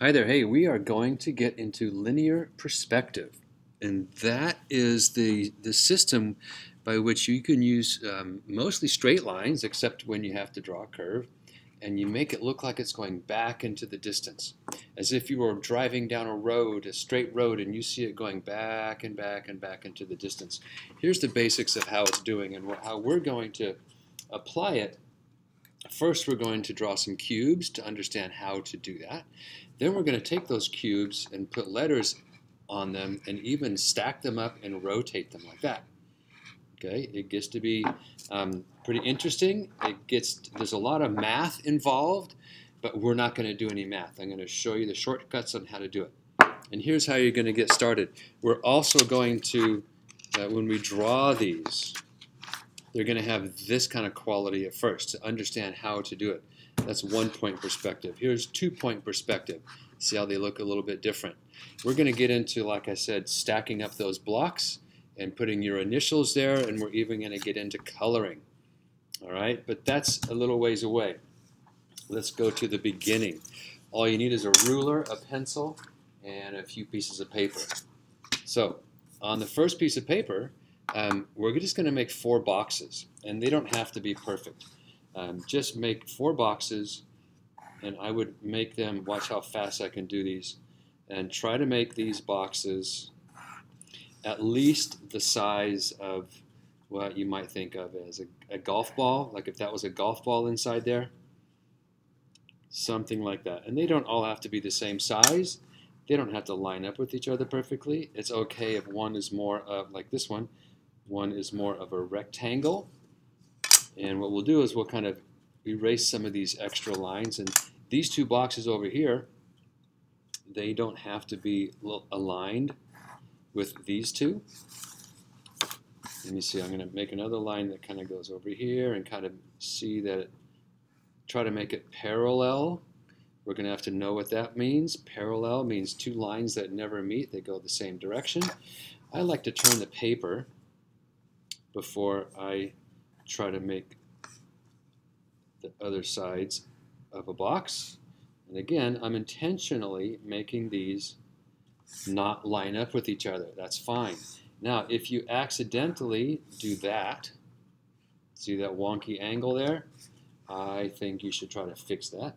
Hi there. Hey, we are going to get into linear perspective. And that is the, the system by which you can use um, mostly straight lines, except when you have to draw a curve, and you make it look like it's going back into the distance. As if you were driving down a road, a straight road, and you see it going back and back and back into the distance. Here's the basics of how it's doing and how we're going to apply it First, we're going to draw some cubes to understand how to do that. Then we're going to take those cubes and put letters on them and even stack them up and rotate them like that. Okay, it gets to be um, pretty interesting. It gets there's a lot of math involved, but we're not going to do any math. I'm going to show you the shortcuts on how to do it. And here's how you're going to get started. We're also going to, uh, when we draw these, they're going to have this kind of quality at first to understand how to do it. That's one point perspective. Here's two point perspective. See how they look a little bit different. We're going to get into, like I said, stacking up those blocks and putting your initials there, and we're even going to get into coloring. All right, but that's a little ways away. Let's go to the beginning. All you need is a ruler, a pencil, and a few pieces of paper. So on the first piece of paper, um, we're just going to make four boxes, and they don't have to be perfect. Um, just make four boxes, and I would make them, watch how fast I can do these, and try to make these boxes at least the size of what you might think of as a, a golf ball, like if that was a golf ball inside there, something like that. And they don't all have to be the same size. They don't have to line up with each other perfectly. It's okay if one is more of, like this one, one is more of a rectangle. And what we'll do is we'll kind of erase some of these extra lines. And these two boxes over here, they don't have to be aligned with these two. Let me see, I'm going to make another line that kind of goes over here and kind of see that, it, try to make it parallel. We're going to have to know what that means. Parallel means two lines that never meet, they go the same direction. I like to turn the paper before I try to make the other sides of a box. And again, I'm intentionally making these not line up with each other. That's fine. Now, if you accidentally do that, see that wonky angle there? I think you should try to fix that.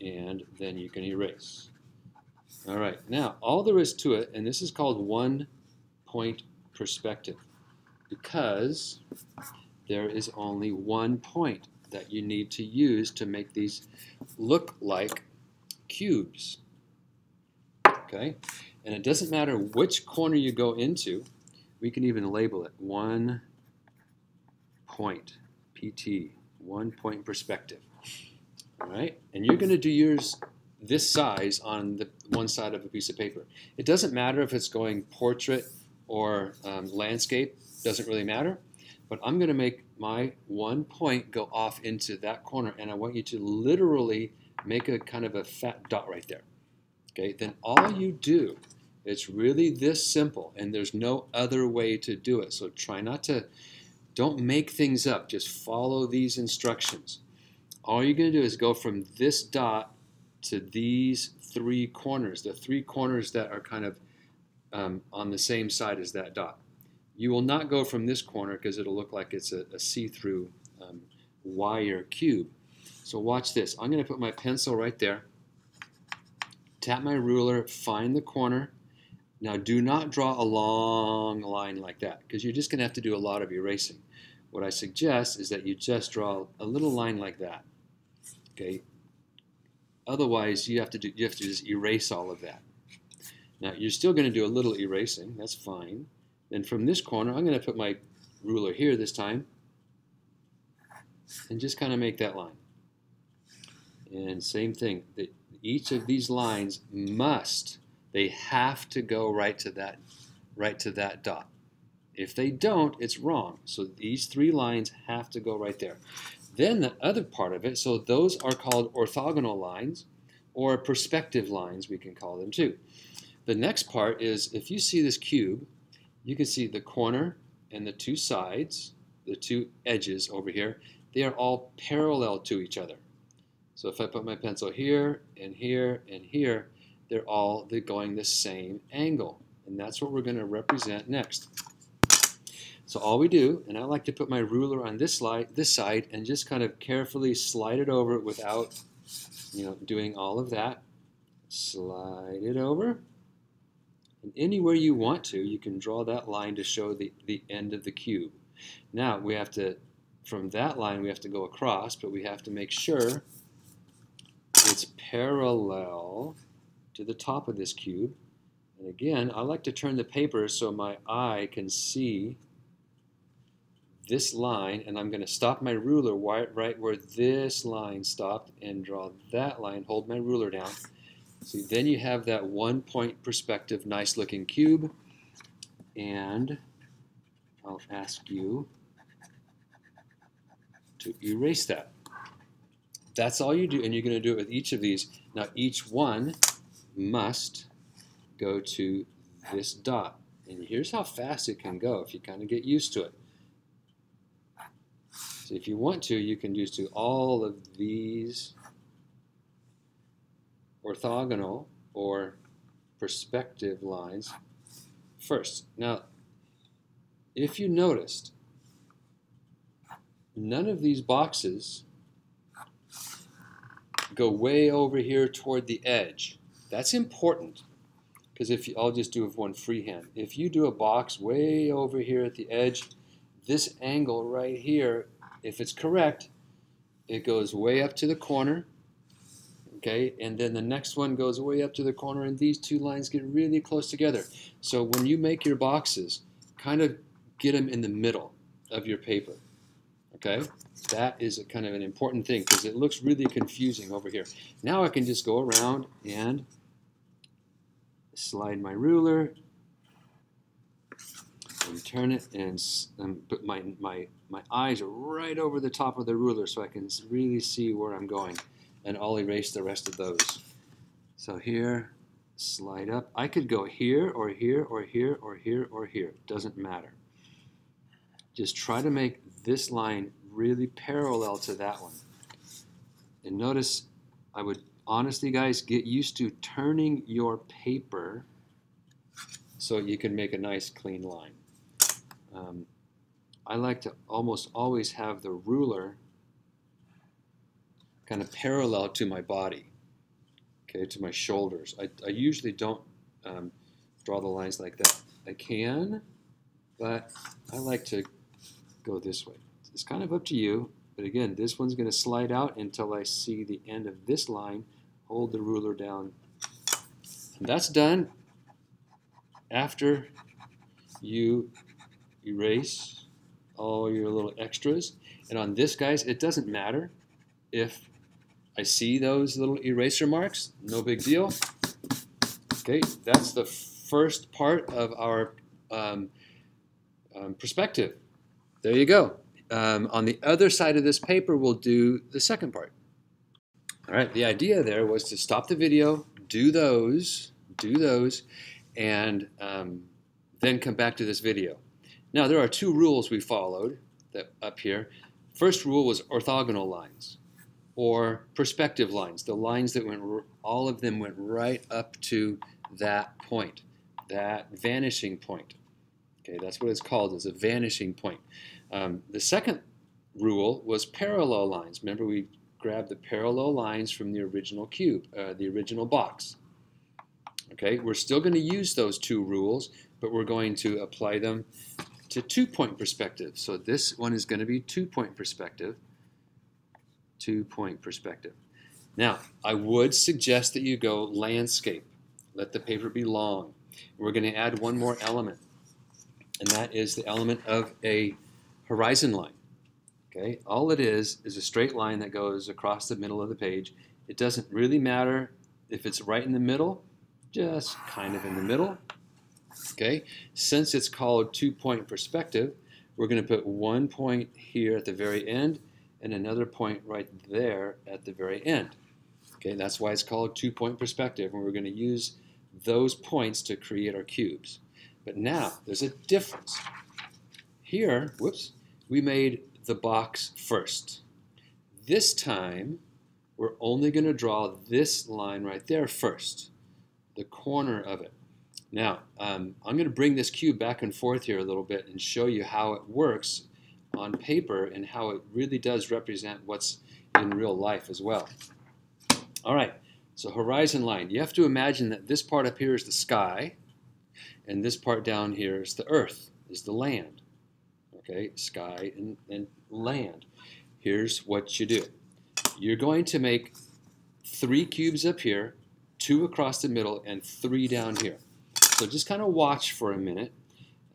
And then you can erase. All right, now all there is to it, and this is called one point perspective because there is only one point that you need to use to make these look like cubes. Okay? And it doesn't matter which corner you go into, we can even label it one point, PT, one point perspective. All right? And you're going to do yours this size on the one side of a piece of paper. It doesn't matter if it's going portrait or um, landscape, doesn't really matter. But I'm going to make my one point go off into that corner, and I want you to literally make a kind of a fat dot right there. Okay, then all you do, it's really this simple, and there's no other way to do it. So try not to, don't make things up. Just follow these instructions. All you're going to do is go from this dot to these three corners, the three corners that are kind of um, on the same side as that dot. You will not go from this corner because it'll look like it's a, a see-through um, wire cube. So watch this. I'm going to put my pencil right there, tap my ruler, find the corner. Now do not draw a long line like that because you're just going to have to do a lot of erasing. What I suggest is that you just draw a little line like that. Okay. Otherwise, you have to do, you have to just erase all of that. Now you're still going to do a little erasing, that's fine. Then from this corner, I'm going to put my ruler here this time and just kind of make that line. And same thing, that each of these lines must, they have to go right to that, right to that dot. If they don't, it's wrong. So these three lines have to go right there. Then the other part of it, so those are called orthogonal lines or perspective lines, we can call them too. The next part is if you see this cube, you can see the corner and the two sides, the two edges over here, they are all parallel to each other. So if I put my pencil here and here and here, they're all they're going the same angle. And that's what we're going to represent next. So all we do, and I like to put my ruler on this this side, and just kind of carefully slide it over without, you know, doing all of that. Slide it over. And anywhere you want to, you can draw that line to show the, the end of the cube. Now we have to, from that line, we have to go across, but we have to make sure it's parallel to the top of this cube. And again, I like to turn the paper so my eye can see this line, and I'm going to stop my ruler right where this line stopped and draw that line, hold my ruler down. See, then you have that one point perspective, nice looking cube, and I'll ask you to erase that. That's all you do, and you're going to do it with each of these. Now, each one must go to this dot. And here's how fast it can go if you kind of get used to it. So if you want to, you can just do all of these orthogonal or perspective lines first. Now, if you noticed, none of these boxes go way over here toward the edge. That's important because if you, I'll just do one freehand. If you do a box way over here at the edge, this angle right here, if it's correct, it goes way up to the corner, okay, and then the next one goes way up to the corner, and these two lines get really close together. So when you make your boxes, kind of get them in the middle of your paper, okay? That is a kind of an important thing because it looks really confusing over here. Now I can just go around and slide my ruler and turn it and, and put my, my, my eyes right over the top of the ruler so I can really see where I'm going and I'll erase the rest of those. So here, slide up. I could go here or here or here or here or here. Doesn't matter. Just try to make this line really parallel to that one. And notice I would honestly, guys, get used to turning your paper so you can make a nice clean line. Um, I like to almost always have the ruler kind of parallel to my body, okay, to my shoulders. I, I usually don't um, draw the lines like that. I can, but I like to go this way. It's kind of up to you, but again, this one's going to slide out until I see the end of this line hold the ruler down. And that's done after you erase all your little extras. And on this, guys, it doesn't matter if I see those little eraser marks, no big deal. Okay, that's the first part of our um, um, perspective. There you go. Um, on the other side of this paper, we'll do the second part. All right, the idea there was to stop the video, do those, do those, and um, then come back to this video. Now, there are two rules we followed that up here. First rule was orthogonal lines or perspective lines, the lines that went, all of them went right up to that point, that vanishing point. Okay, that's what it's called, is a vanishing point. Um, the second rule was parallel lines. Remember we grabbed the parallel lines from the original cube, uh, the original box. Okay, we're still going to use those two rules, but we're going to apply them to two-point perspective. So this one is going to be two-point perspective, two-point perspective. Now, I would suggest that you go landscape. Let the paper be long. We're going to add one more element, and that is the element of a horizon line. Okay, all it is is a straight line that goes across the middle of the page. It doesn't really matter if it's right in the middle, just kind of in the middle. Okay, since it's called two-point perspective, we're going to put one point here at the very end and another point right there at the very end. Okay, that's why it's called two-point perspective, and we're going to use those points to create our cubes. But now, there's a difference. Here, whoops, we made the box first. This time, we're only going to draw this line right there first, the corner of it. Now, um, I'm going to bring this cube back and forth here a little bit and show you how it works on paper and how it really does represent what's in real life as well. All right, so horizon line. You have to imagine that this part up here is the sky, and this part down here is the earth, is the land. Okay, sky and, and land. Here's what you do. You're going to make three cubes up here, two across the middle, and three down here. So just kind of watch for a minute.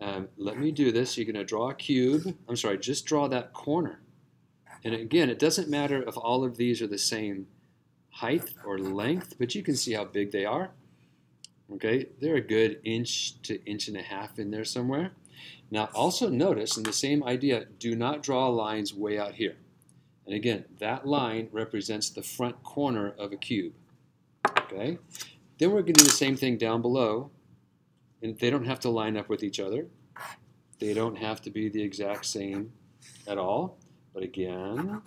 Um, let me do this. You're going to draw a cube. I'm sorry, just draw that corner. And again, it doesn't matter if all of these are the same height or length, but you can see how big they are. Okay, they're a good inch to inch and a half in there somewhere. Now also notice in the same idea, do not draw lines way out here. And again, that line represents the front corner of a cube. Okay, then we're going to do the same thing down below. And they don't have to line up with each other. They don't have to be the exact same at all. But again,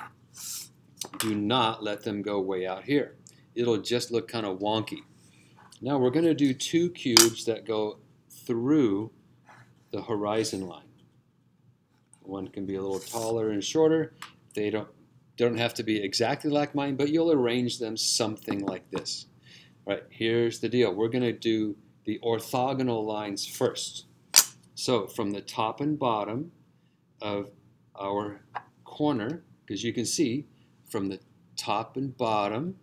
do not let them go way out here. It'll just look kind of wonky. Now we're going to do two cubes that go through the horizon line. One can be a little taller and shorter. They don't, don't have to be exactly like mine, but you'll arrange them something like this. All right, here's the deal. We're going to do the orthogonal lines first. So from the top and bottom of our corner, because you can see from the top and bottom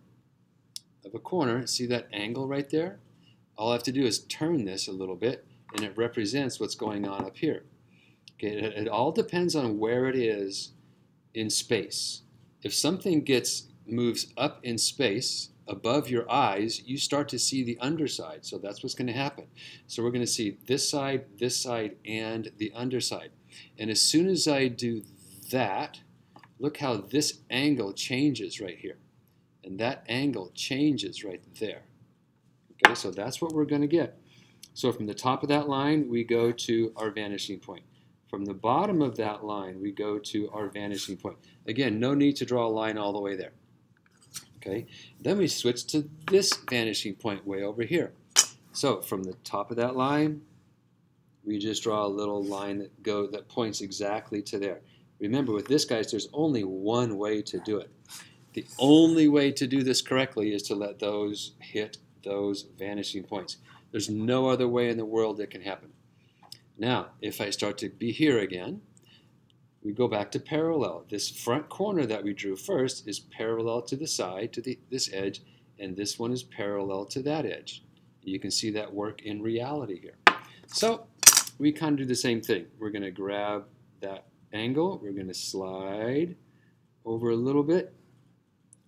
of a corner, see that angle right there? All I have to do is turn this a little bit and it represents what's going on up here. Okay, it, it all depends on where it is in space. If something gets moves up in space above your eyes, you start to see the underside. So that's what's going to happen. So we're going to see this side, this side, and the underside. And as soon as I do that, look how this angle changes right here. And that angle changes right there. Okay, so that's what we're going to get. So from the top of that line, we go to our vanishing point. From the bottom of that line, we go to our vanishing point. Again, no need to draw a line all the way there. Okay, then we switch to this vanishing point way over here. So from the top of that line, we just draw a little line that go that points exactly to there. Remember, with this, guys, there's only one way to do it. The only way to do this correctly is to let those hit those vanishing points. There's no other way in the world that can happen. Now, if I start to be here again, we go back to parallel. This front corner that we drew first is parallel to the side, to the, this edge, and this one is parallel to that edge. You can see that work in reality here. So we kind of do the same thing. We're going to grab that angle. We're going to slide over a little bit.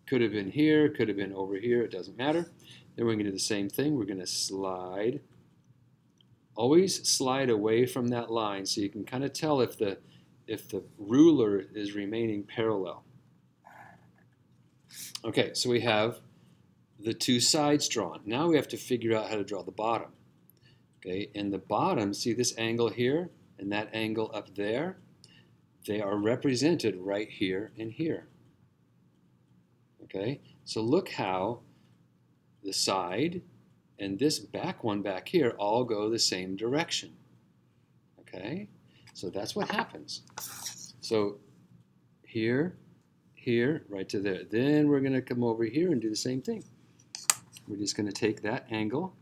Could have been here, could have been over here, it doesn't matter. Then we're going to do the same thing. We're going to slide. Always slide away from that line so you can kind of tell if the, if the ruler is remaining parallel. Okay, so we have the two sides drawn. Now we have to figure out how to draw the bottom. Okay, and the bottom, see this angle here and that angle up there? they are represented right here and here. Okay, so look how the side and this back one back here all go the same direction. Okay, so that's what happens. So here, here, right to there. Then we're going to come over here and do the same thing. We're just going to take that angle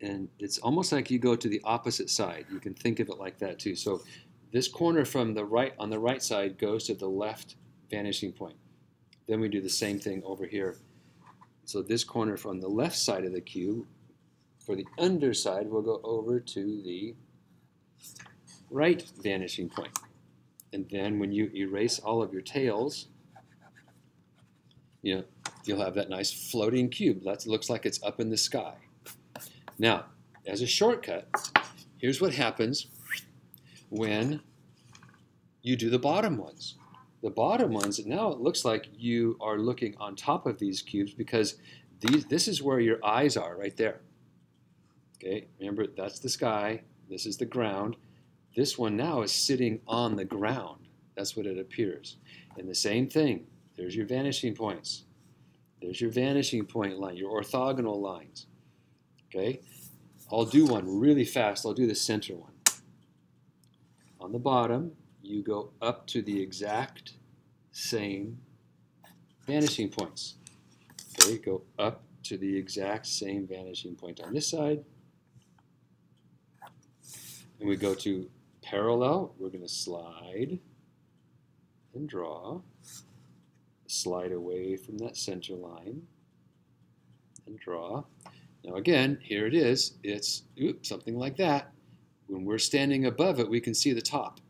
and it's almost like you go to the opposite side. You can think of it like that too. So this corner from the right on the right side goes to the left vanishing point. Then we do the same thing over here. So this corner from the left side of the cube, for the underside, will go over to the right vanishing point. And then when you erase all of your tails, you know, you'll have that nice floating cube. That looks like it's up in the sky. Now, as a shortcut, here's what happens when you do the bottom ones. The bottom ones, now it looks like you are looking on top of these cubes because these, this is where your eyes are, right there. Okay, remember that's the sky, this is the ground. This one now is sitting on the ground. That's what it appears. And the same thing, there's your vanishing points. There's your vanishing point line, your orthogonal lines. Okay, I'll do one really fast. I'll do the center one. On the bottom, you go up to the exact same vanishing points. Okay, go up to the exact same vanishing point on this side. And we go to parallel. We're going to slide and draw. Slide away from that center line and draw. Now again, here it is. It's oops, something like that. When we're standing above it, we can see the top.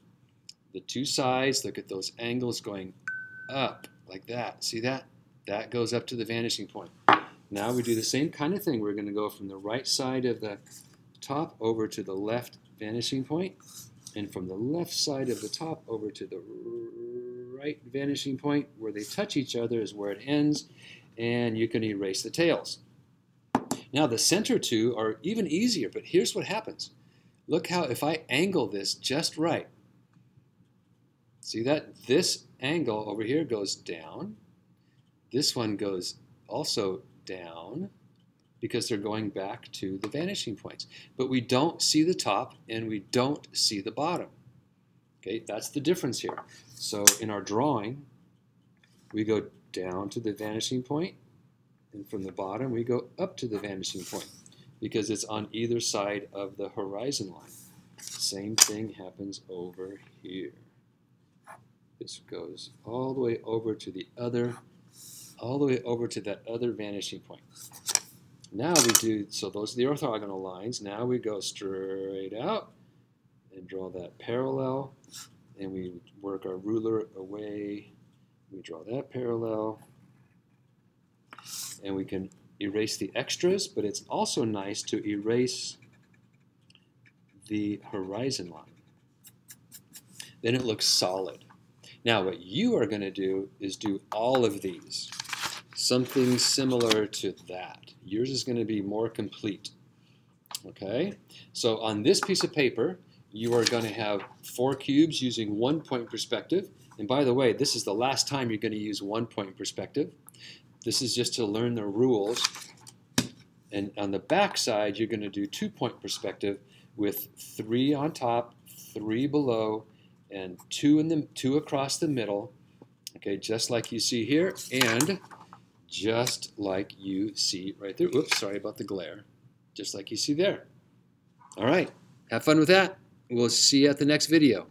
The two sides, look at those angles going up like that. See that? That goes up to the vanishing point. Now we do the same kind of thing. We're going to go from the right side of the top over to the left vanishing point, and from the left side of the top over to the right vanishing point where they touch each other is where it ends, and you can erase the tails. Now the center two are even easier, but here's what happens. Look how if I angle this just right, see that this angle over here goes down, this one goes also down because they're going back to the vanishing points. But we don't see the top and we don't see the bottom. Okay, that's the difference here. So in our drawing, we go down to the vanishing point, and from the bottom we go up to the vanishing point because it's on either side of the horizon line. Same thing happens over here. This goes all the way over to the other all the way over to that other vanishing point. Now we do, so those are the orthogonal lines. Now we go straight out and draw that parallel. And we work our ruler away. We draw that parallel. And we can erase the extras, but it's also nice to erase the horizon line. Then it looks solid. Now what you are going to do is do all of these something similar to that. Yours is going to be more complete. Okay, so on this piece of paper, you are going to have four cubes using one point perspective. And by the way, this is the last time you're going to use one point perspective. This is just to learn the rules. And on the back side, you're going to do two point perspective with three on top, three below, and two in the two across the middle. Okay, just like you see here. And just like you see right there. Oops, sorry about the glare. Just like you see there. All right, have fun with that. We'll see you at the next video.